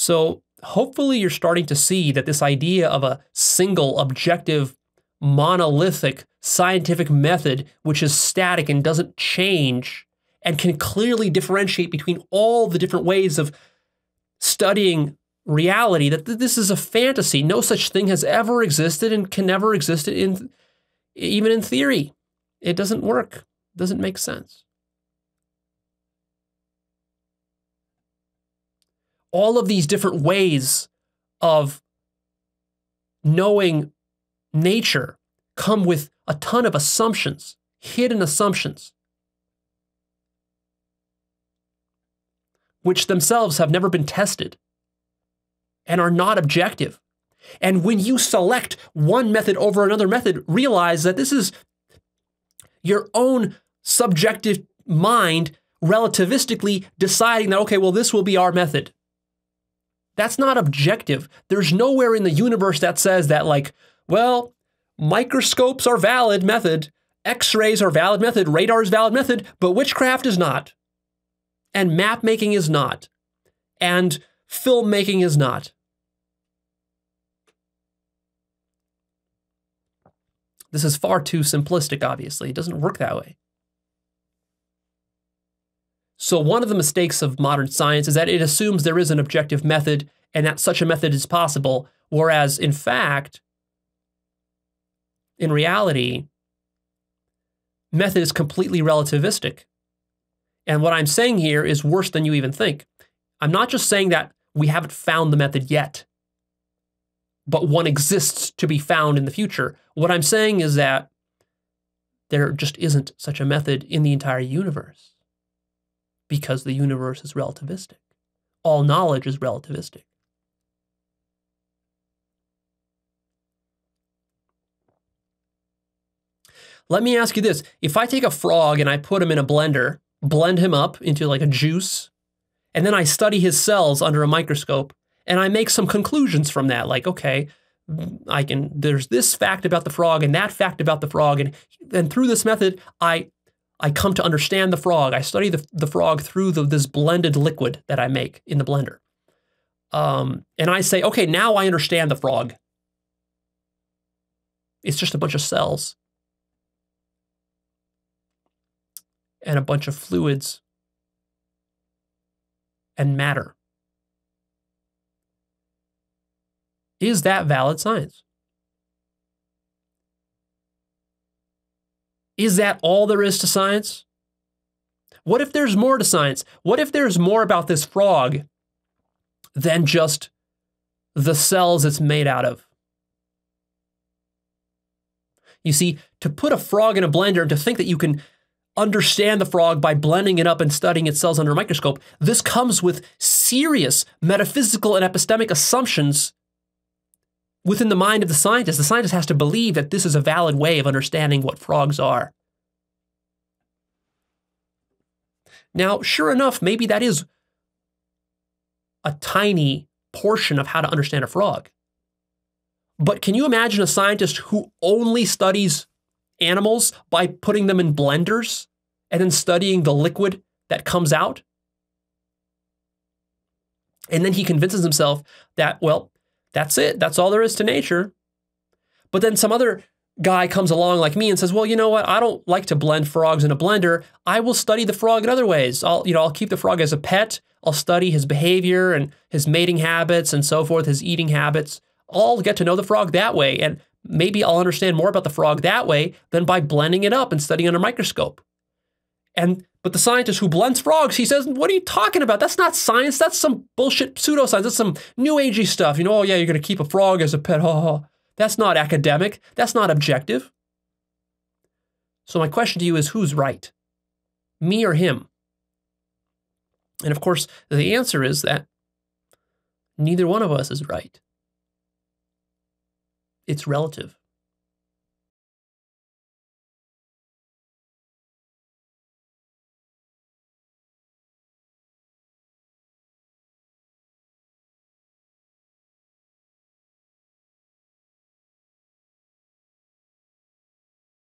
So hopefully you're starting to see that this idea of a single objective monolithic scientific method which is static and doesn't change and can clearly differentiate between all the different ways of studying reality that this is a fantasy. No such thing has ever existed and can never exist in even in theory. It doesn't work. It doesn't make sense all of these different ways of knowing nature come with a ton of assumptions, hidden assumptions, which themselves have never been tested and are not objective. And when you select one method over another method, realize that this is your own subjective mind relativistically deciding that, okay, well, this will be our method. That's not objective. There's nowhere in the universe that says that, like, well, microscopes are valid method, x-rays are valid method, radar is valid method, but witchcraft is not. And map making is not. And filmmaking is not. This is far too simplistic, obviously. It doesn't work that way. So, one of the mistakes of modern science is that it assumes there is an objective method and that such a method is possible, whereas in fact, in reality, method is completely relativistic. And what I'm saying here is worse than you even think. I'm not just saying that we haven't found the method yet, but one exists to be found in the future. What I'm saying is that there just isn't such a method in the entire universe because the universe is relativistic. All knowledge is relativistic. Let me ask you this. If I take a frog and I put him in a blender, blend him up into like a juice, and then I study his cells under a microscope, and I make some conclusions from that, like, okay, I can, there's this fact about the frog and that fact about the frog. And then through this method, I, I come to understand the frog. I study the, the frog through the, this blended liquid that I make in the blender. Um, and I say, okay, now I understand the frog. It's just a bunch of cells. and a bunch of fluids and matter. Is that valid science? Is that all there is to science? What if there's more to science? What if there's more about this frog than just the cells it's made out of? You see, to put a frog in a blender and to think that you can understand the frog by blending it up and studying its cells under a microscope. This comes with serious metaphysical and epistemic assumptions within the mind of the scientist. The scientist has to believe that this is a valid way of understanding what frogs are. Now, sure enough, maybe that is a tiny portion of how to understand a frog. But can you imagine a scientist who only studies animals by putting them in blenders and then studying the liquid that comes out. And then he convinces himself that, well, that's it. That's all there is to nature. But then some other guy comes along like me and says, "Well, you know what? I don't like to blend frogs in a blender. I will study the frog in other ways. I'll, you know, I'll keep the frog as a pet. I'll study his behavior and his mating habits and so forth, his eating habits. I'll get to know the frog that way. And maybe I'll understand more about the frog that way than by blending it up and studying under a microscope. And but the scientist who blends frogs, he says, "What are you talking about? That's not science. That's some bullshit pseudoscience. That's some new agey stuff. You know, oh yeah, you're going to keep a frog as a pet. Oh, that's not academic. That's not objective." So my question to you is, who's right, me or him? And of course, the answer is that neither one of us is right it's relative.